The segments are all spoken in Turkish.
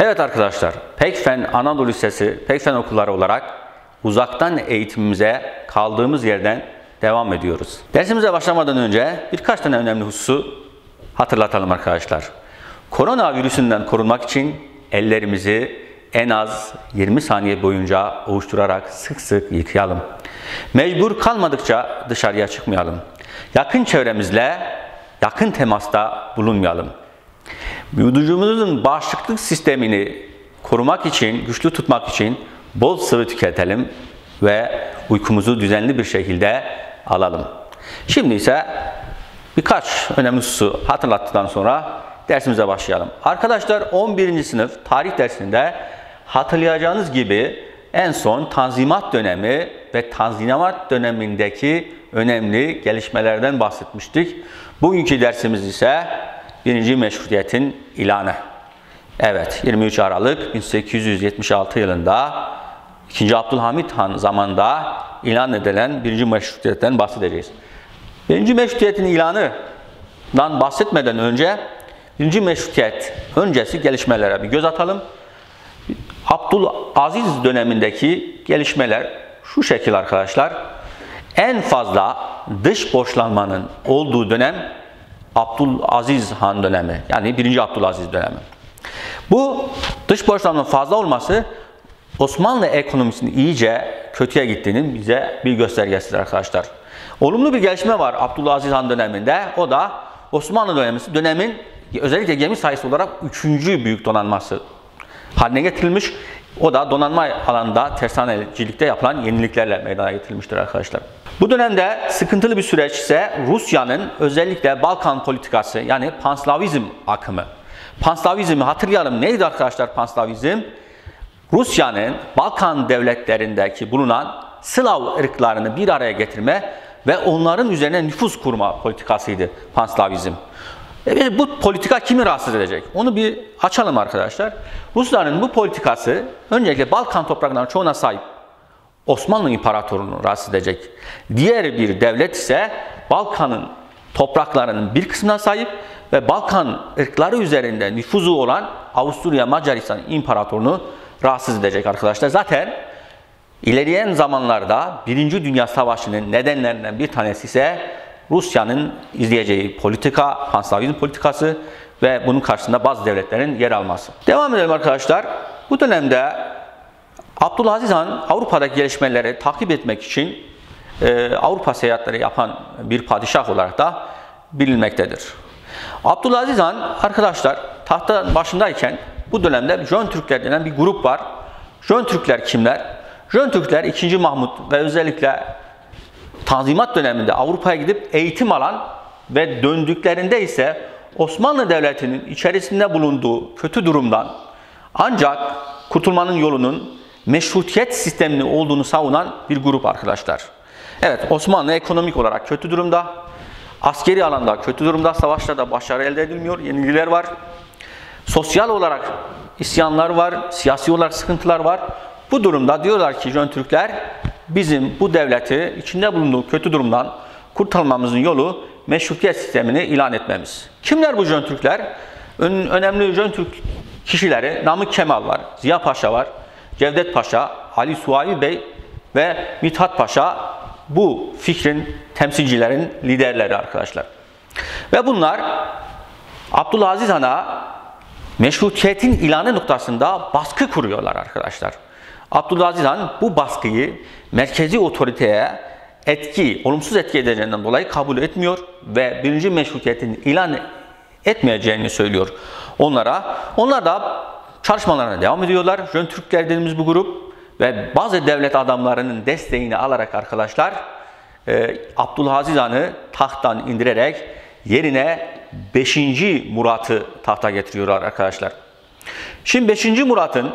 Evet arkadaşlar, Pekfen Anadolu Lisesi, Pekfen okulları olarak uzaktan eğitimimize kaldığımız yerden devam ediyoruz. Dersimize başlamadan önce birkaç tane önemli hususu hatırlatalım arkadaşlar. Koronavirüsünden korunmak için ellerimizi en az 20 saniye boyunca ovuşturarak sık sık yıkayalım. Mecbur kalmadıkça dışarıya çıkmayalım. Yakın çevremizle yakın temasta bulunmayalım. Vücudumuzun bağışıklık sistemini korumak için, güçlü tutmak için bol sıvı tüketelim ve uykumuzu düzenli bir şekilde alalım. Şimdi ise birkaç önemli hususu hatırlattıktan sonra dersimize başlayalım. Arkadaşlar 11. sınıf tarih dersinde hatırlayacağınız gibi en son Tanzimat dönemi ve Tanzimat dönemindeki önemli gelişmelerden bahsetmiştik. Bugünkü dersimiz ise birinci meşrutiyetin ilanı. Evet 23 Aralık 1876 yılında 2. Abdülhamit Han zamanında ilan edilen birinci meşrutiyetten bahsedeceğiz. Birinci meşrutiyetin ilanından bahsetmeden önce birinci meşrutiyet öncesi gelişmelere bir göz atalım. Abdülaziz dönemindeki gelişmeler şu şekil arkadaşlar. En fazla dış borçlanmanın olduğu dönem Abdülaziz Han dönemi. Yani 1. Abdülaziz dönemi. Bu dış borçlanmanın fazla olması Osmanlı ekonomisinin iyice kötüye gittiğinin bize bir göstergesidir arkadaşlar. Olumlu bir gelişme var Abdülaziz Han döneminde. O da Osmanlı dönemi, dönemin özellikle gemi sayısı olarak üçüncü büyük donanması haline getirilmiş. O da donanma alanında tersanecilikte yapılan yeniliklerle meydana getirilmiştir arkadaşlar. Bu dönemde sıkıntılı bir süreç ise Rusya'nın özellikle Balkan politikası yani Panslavizm akımı. Panslavizmi hatırlayalım. Neydi arkadaşlar Panslavizm? Rusya'nın Balkan devletlerindeki bulunan Slav ırklarını bir araya getirme ve onların üzerine nüfus kurma politikasıydı Panslavizm. E bu politika kimi rahatsız edecek? Onu bir açalım arkadaşlar. Rusların bu politikası öncelikle Balkan topraklarının çoğuna sahip Osmanlı İmparatorluğunu rahatsız edecek. Diğer bir devlet ise Balkan'ın topraklarının bir kısmına sahip ve Balkan ırkları üzerinde nüfuzu olan Avusturya Macaristan İmparatorluğunu rahatsız edecek arkadaşlar. Zaten ilerleyen zamanlarda Birinci Dünya Savaşı'nın nedenlerinden bir tanesi ise Rusya'nın izleyeceği politika, Panslavizm politikası ve bunun karşısında bazı devletlerin yer alması. Devam edelim arkadaşlar. Bu dönemde Abdülaziz Han Avrupa'daki gelişmeleri takip etmek için e, Avrupa seyahatleri yapan bir padişah olarak da bilinmektedir. Abdülaziz Han arkadaşlar tahta başındayken bu dönemde Jön Türkler denen bir grup var. Jön Türkler kimler? Jön Türkler 2. Mahmut ve özellikle Tanzimat döneminde Avrupa'ya gidip eğitim alan ve döndüklerinde ise Osmanlı Devleti'nin içerisinde bulunduğu kötü durumdan ancak kurtulmanın yolunun meşrutiyet sistemini olduğunu savunan bir grup arkadaşlar. Evet Osmanlı ekonomik olarak kötü durumda. Askeri alanda kötü durumda. Savaşlarda başarı elde edilmiyor. Yenilgiler var. Sosyal olarak isyanlar var. Siyasi olarak sıkıntılar var. Bu durumda diyorlar ki Jön Türkler bizim bu devleti içinde bulunduğu kötü durumdan kurtarmamızın yolu meşrutiyet sistemini ilan etmemiz. Kimler bu Jön Türkler? Ön, önemli Jön Türk kişileri Namık Kemal var, Ziya Paşa var, Cevdet Paşa, Ali Suavi Bey ve Mithat Paşa bu fikrin temsilcilerin liderleri arkadaşlar. Ve bunlar Abdülaziz Han'a meşrutiyetin ilanı noktasında baskı kuruyorlar arkadaşlar. Abdülaziz Han bu baskıyı merkezi otoriteye etki, olumsuz etki edeceğinden dolayı kabul etmiyor ve birinci meşrutiyetin ilan etmeyeceğini söylüyor onlara. Onlar da çalışmalarına devam ediyorlar. Jön Türkler dediğimiz bu grup ve bazı devlet adamlarının desteğini alarak arkadaşlar e, Abdülaziz Han'ı tahttan indirerek yerine 5. Murat'ı tahta getiriyorlar arkadaşlar. Şimdi 5. Murat'ın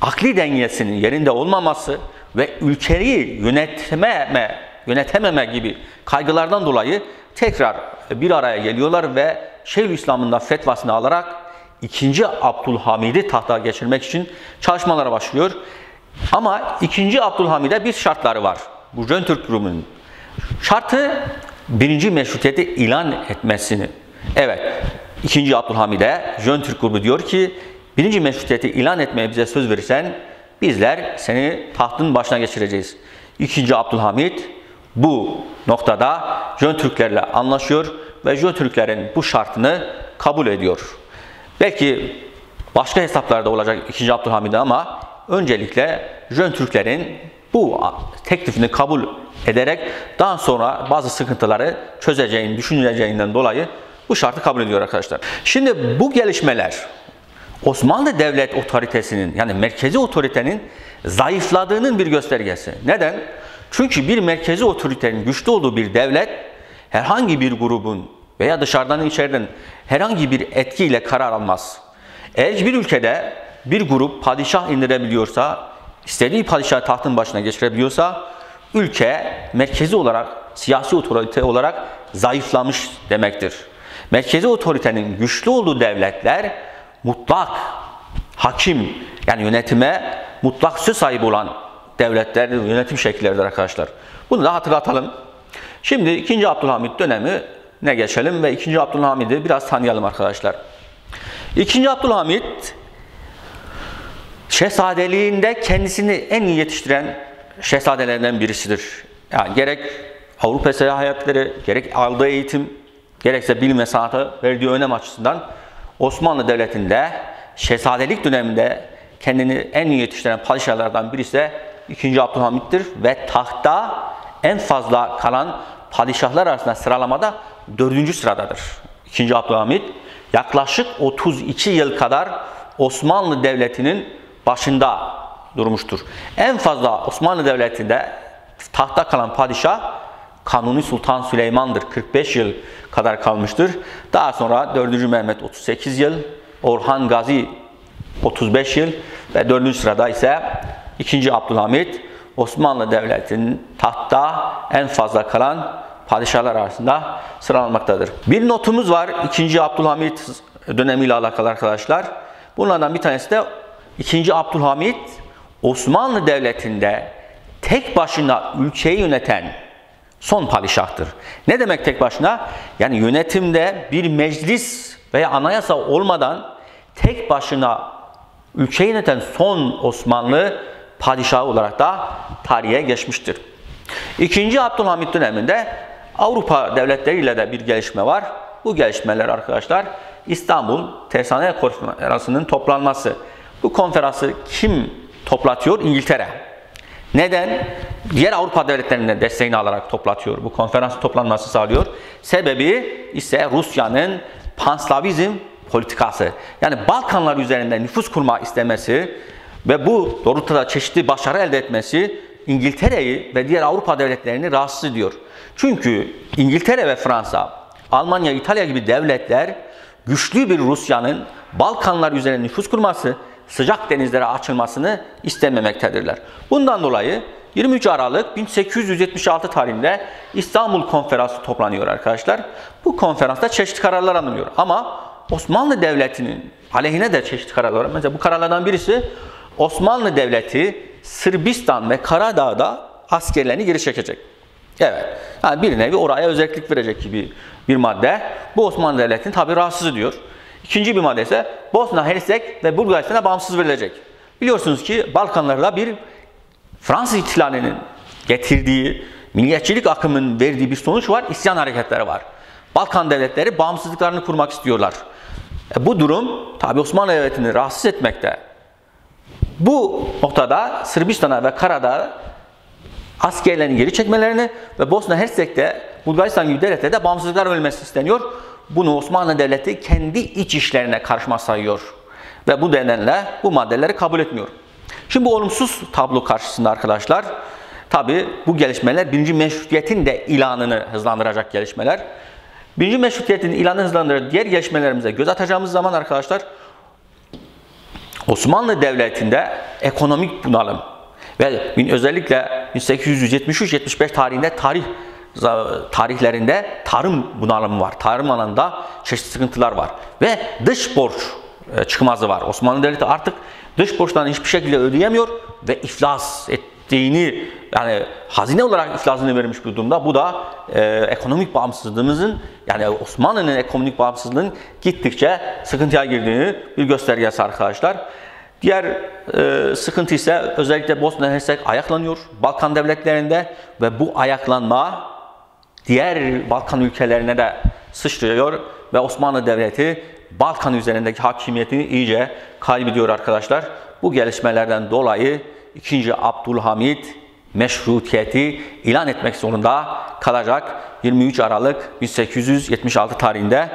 akli dengesinin yerinde olmaması ve ülkeyi yönetmeme, yönetememe gibi kaygılardan dolayı tekrar bir araya geliyorlar ve Şeyhülislam'ın da fetvasını alarak 2. Abdülhamid'i tahta geçirmek için çalışmalara başlıyor. Ama 2. Abdülhamid'e bir şartları var. Bu Jön Türk grubunun. Şartı birinci meşrutiyeti ilan etmesini. Evet, 2. Abdülhamid'e Jön Türk grubu diyor ki birinci meşrutiyeti ilan etmeye bize söz verirsen bizler seni tahtın başına geçireceğiz. İkinci Abdülhamit bu noktada Jön Türklerle anlaşıyor ve Jön Türklerin bu şartını kabul ediyor. Belki başka hesaplarda olacak 2. Abdülhamid'e ama öncelikle Jön Türklerin bu teklifini kabul ederek daha sonra bazı sıkıntıları çözeceğini düşünüleceğinden dolayı bu şartı kabul ediyor arkadaşlar. Şimdi bu gelişmeler Osmanlı devlet otoritesinin yani merkezi otoritenin zayıfladığının bir göstergesi. Neden? Çünkü bir merkezi otoritenin güçlü olduğu bir devlet herhangi bir grubun veya dışarıdan içeriden herhangi bir etkiyle karar almaz. Eğer bir ülkede bir grup padişah indirebiliyorsa, istediği padişahı tahtın başına geçirebiliyorsa, ülke merkezi olarak, siyasi otorite olarak zayıflamış demektir. Merkezi otoritenin güçlü olduğu devletler mutlak hakim yani yönetime mutlak söz sahibi olan devletler, yönetim şekilleridir arkadaşlar. Bunu da hatırlatalım. Şimdi 2. Abdülhamit dönemi ne geçelim ve 2. Abdülhamid'i biraz tanıyalım arkadaşlar. 2. Abdülhamit şehzadeliğinde kendisini en iyi yetiştiren şehzadelerden birisidir. Yani gerek Avrupa seyahatleri, gerek aldığı eğitim, gerekse bilim ve sanata verdiği önem açısından Osmanlı Devleti'nde şehzadelik döneminde kendini en iyi yetiştiren padişahlardan birisi de 2. Abdülhamit'tir ve tahta en fazla kalan padişahlar arasında sıralamada 4. sıradadır. 2. Abdülhamit yaklaşık 32 yıl kadar Osmanlı Devleti'nin başında durmuştur. En fazla Osmanlı Devleti'nde tahta kalan padişah Kanuni Sultan Süleyman'dır. 45 yıl kadar kalmıştır. Daha sonra 4. Mehmet 38 yıl, Orhan Gazi 35 yıl ve 4. sırada ise 2. Abdülhamit Osmanlı Devleti'nin tahtta en fazla kalan padişahlar arasında sıralanmaktadır. Bir notumuz var 2. Abdülhamit dönemiyle alakalı arkadaşlar. Bunlardan bir tanesi de 2. Abdülhamit Osmanlı Devleti'nde tek başına ülkeyi yöneten son padişahtır. Ne demek tek başına? Yani yönetimde bir meclis veya anayasa olmadan tek başına ülkeyi yöneten son Osmanlı padişahı olarak da tarihe geçmiştir. İkinci Abdülhamit döneminde Avrupa devletleriyle de bir gelişme var. Bu gelişmeler arkadaşlar İstanbul Tersane Konferansı'nın toplanması. Bu konferansı kim toplatıyor? İngiltere. Neden? Diğer Avrupa devletlerinin desteğini alarak toplatıyor. Bu konferans toplanması sağlıyor. Sebebi ise Rusya'nın panslavizm politikası. Yani Balkanlar üzerinde nüfus kurma istemesi ve bu doğrultuda çeşitli başarı elde etmesi İngiltere'yi ve diğer Avrupa devletlerini rahatsız ediyor. Çünkü İngiltere ve Fransa, Almanya, İtalya gibi devletler güçlü bir Rusya'nın Balkanlar üzerine nüfus kurması, sıcak denizlere açılmasını istememektedirler. Bundan dolayı 23 Aralık 1876 tarihinde İstanbul Konferansı toplanıyor arkadaşlar. Bu konferansta çeşitli kararlar alınıyor. Ama Osmanlı Devleti'nin aleyhine de çeşitli kararlar var. Mesela bu kararlardan birisi Osmanlı Devleti Sırbistan ve Karadağ'da askerlerini geri çekecek. Evet. Yani bir nevi oraya özellik verecek gibi bir madde. Bu Osmanlı Devleti'ni tabi rahatsız ediyor. İkinci bir madde ise Bosna Hersek ve Bulgaristan'a bağımsız verilecek. Biliyorsunuz ki Balkanlarda bir Fransız ihtilalinin getirdiği milliyetçilik akımının verdiği bir sonuç var. İsyan hareketleri var. Balkan devletleri bağımsızlıklarını kurmak istiyorlar. E bu durum tabi Osmanlı Devleti'ni rahatsız etmekte. Bu noktada Sırbistan'a ve Karadağ askerlerini geri çekmelerini ve Bosna Hersek'te Bulgaristan gibi devletlerde bağımsızlıklar ölmesi isteniyor. Bunu Osmanlı Devleti kendi iç işlerine karışma sayıyor. Ve bu nedenle bu maddeleri kabul etmiyor. Şimdi bu olumsuz tablo karşısında arkadaşlar tabi bu gelişmeler birinci meşrutiyetin de ilanını hızlandıracak gelişmeler. Birinci meşrutiyetin ilanını hızlandıracak diğer gelişmelerimize göz atacağımız zaman arkadaşlar Osmanlı Devleti'nde ekonomik bunalım ve özellikle 1873-75 tarihinde tarih tarihlerinde tarım bunalımı var. Tarım alanında çeşitli sıkıntılar var. Ve dış borç e, çıkmazı var. Osmanlı Devleti artık dış borçlarını hiçbir şekilde ödeyemiyor ve iflas et, dini yani hazine olarak iflasını vermiş bir durumda. Bu da e, ekonomik bağımsızlığımızın yani Osmanlı'nın ekonomik bağımsızlığının gittikçe sıkıntıya girdiğini bir göstergesi arkadaşlar. Diğer e, sıkıntı ise özellikle Bosna Hersek ayaklanıyor Balkan devletlerinde ve bu ayaklanma diğer Balkan ülkelerine de sıçrıyor ve Osmanlı Devleti Balkan üzerindeki hakimiyetini iyice kaybediyor arkadaşlar. Bu gelişmelerden dolayı 2. Abdülhamit meşrutiyeti ilan etmek zorunda kalacak 23 Aralık 1876 tarihinde.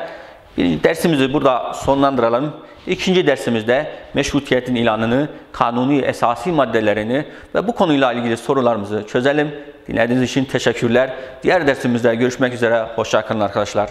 Bir dersimizi burada sonlandıralım. İkinci dersimizde meşrutiyetin ilanını, kanuni esasi maddelerini ve bu konuyla ilgili sorularımızı çözelim. Dinlediğiniz için teşekkürler. Diğer dersimizde görüşmek üzere. Hoşçakalın arkadaşlar.